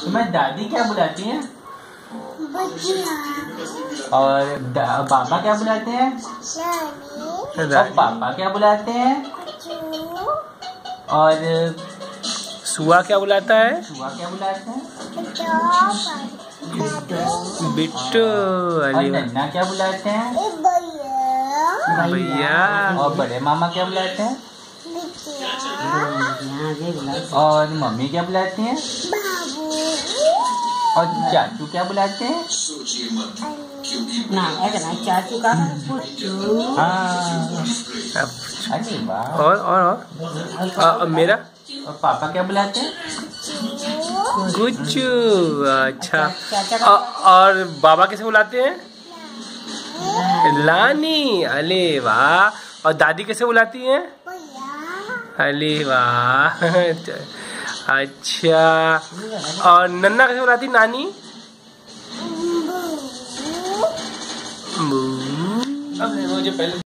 तुम्हें दादी क्या बुलाती है? और पापा क्या बुलाते हैं? और पापा क्या बुलाते हैं? और सुआ क्या बुलाता है? चूहा क्या बुलाते हैं? बिट्टू और नन्ना क्या बुलाते हैं? भैया भैया। और बड़े मामा क्या बुलाते हैं? और मम्मी क्या बुलाती हैं? बाबू। और चाचू क्या बुलाते हैं? ना ऐसा ना चाचू का पुच्चू हाँ। अरे वाह। और और और? मेरा? और पापा क्या बुलाते हैं? गुच्चू अच्छा। अ, और बाबा कैसे बुलाते हैं? लानी। अले वाह। और दादी कैसे बुलाती हैं? अले वाह। अच्छा। और नन्ना कैसे बनाती नानी। अब मुझे पहले